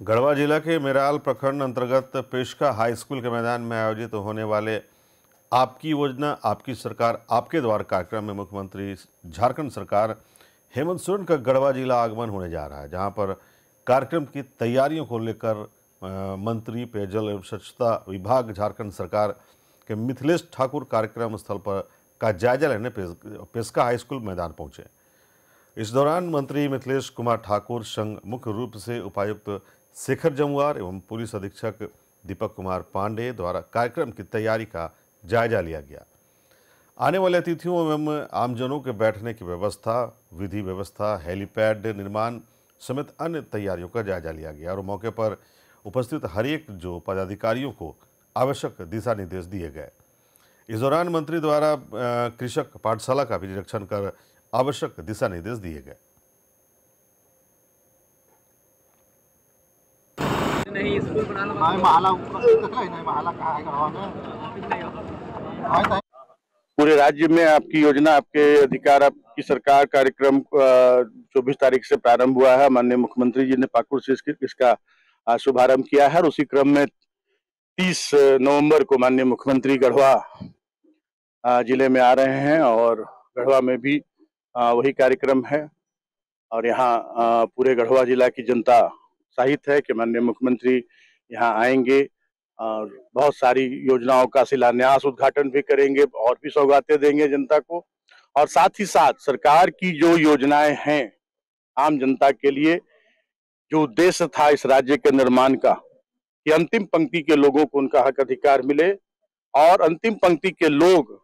गढ़वा जिला के मेराल प्रखंड अंतर्गत पेशका हाई स्कूल के मैदान में आयोजित होने वाले आपकी योजना, आपकी सरकार, आपके द्वार कार्यक्रम में मुख्यमंत्री झारखंड सरकार हेमंत सोरेन का गढ़वा जिला आगमन होने जा रहा है, जहाँ पर कार्यक्रम की तैयारियों को लेकर मंत्री, पेयजल एवं स्वच्छता विभाग, झारखंड सरकार के मिथिलेश ठाकुर कार्यक्रम स्थल पर का जायजा लेने पेशका हाई स्कूल मैदान पहुँचे। इस दौरान मंत्री मिथिलेश कुमार ठाकुर संग मुख्य रूप से उपायुक्त शेखर जमुआर एवं पुलिस अधीक्षक दीपक कुमार पांडे द्वारा कार्यक्रम की तैयारी का जायजा लिया गया। आने वाले अतिथियों एवं आमजनों के बैठने की व्यवस्था, विधि व्यवस्था, हेलीपैड निर्माण समेत अन्य तैयारियों का जायजा लिया गया और मौके पर उपस्थित हरेक जो पदाधिकारियों को आवश्यक दिशा निर्देश दिए गए। इस दौरान मंत्री द्वारा कृषक पाठशाला का भी निरीक्षण कर आवश्यक दिशा निर्देश दिए गए। नहीं स्कूल बना नाही महाला नाही महाला काय आहे गावानं आहे ताई? पूरे राज्य में आपकी योजना आपके अधिकार आपकी सरकार कार्यक्रम चौबीस तारीख से प्रारंभ हुआ है। माननीय मुख्यमंत्री जी ने पाकुड़ से इसका शुभारंभ किया है और उसी क्रम में 30 नवंबर को माननीय मुख्यमंत्री गढ़वा ज़िले में आ रहे हैं और गढ़वा में भी वही कार्यक्रम है। और यहाँ पूरे गढ़वा जिला की जनता उत्साहित है कि माननीय मुख्यमंत्री यहाँ आएँगे और बहुत सारी योजनाओं का शिलान्यास, उद्घाटन भी करेंगे और भी सौगातें देंगे जनता को। और साथ ही साथ सरकार की जो योजनाएँ हैं आम जनता के लिए, जो उद्देश्य था इस राज्य के निर्माण का, कि अंतिम पंक्ति के लोगों को उनका हक अधिकार मिले और अंतिम पंक्ति के लोग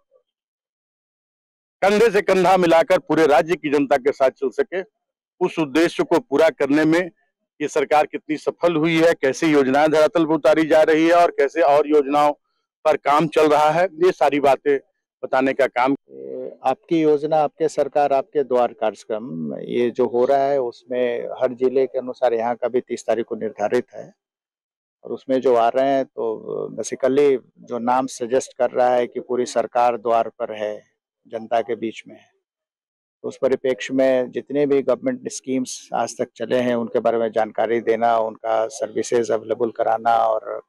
कंधे से कंधा मिलाकर पूरे राज्य की जनता के साथ चल सके, उस उद्देश्य को पूरा करने में ये सरकार कितनी सफल हुई है, कैसे योजनाएँ धरातल पर उतारी जा रही है और कैसे और योजनाओं पर काम चल रहा है, ये सारी बातें बताने का काम आपकी योजना, आपके सरकार, आपके द्वार कार्यक्रम, ये जो हो रहा है, उसमें हर ज़िले के अनुसार यहाँ का भी तीस तारीख को निर्धारित है। और उसमें जो आ रहे हैं तो बेसिकली जो नाम सजेस्ट कर रहा है कि पूरी सरकार द्वार पर है, जनता के बीच में है। तो उस परिप्रेक्ष्य में जितने भी गवर्नमेंट स्कीम्स आज तक चले हैं, उनके बारे में जानकारी देना, उनका सर्विसेज़ अवेलेबल कराना और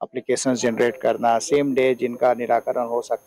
अप्लीकेशन जनरेट करना सेम डे जिनका निराकरण हो सकता